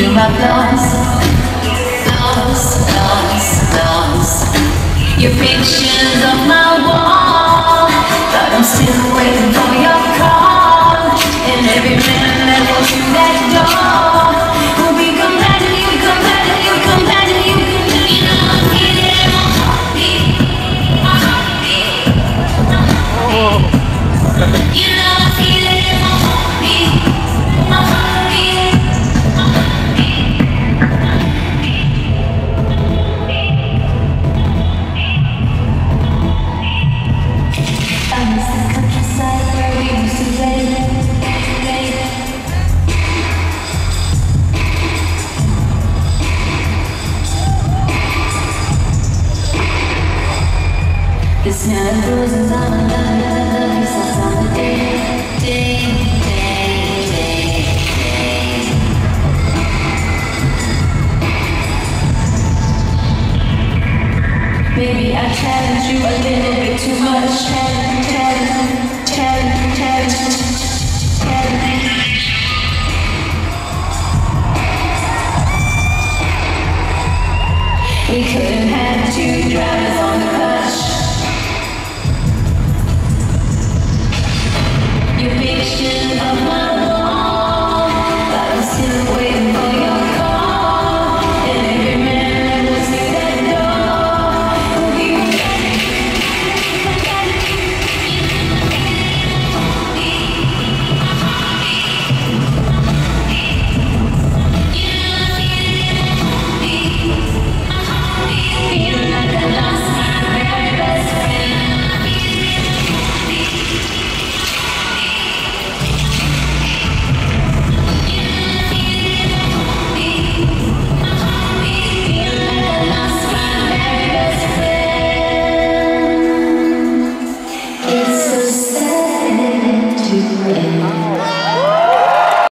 dream of lost, lost, lost, lost. Your pictures on my wall, but I'm still waiting for your call. And every man that walks through that door. You know Maybe I challenge you a little bit too much. We couldn't have two drivers on Amém.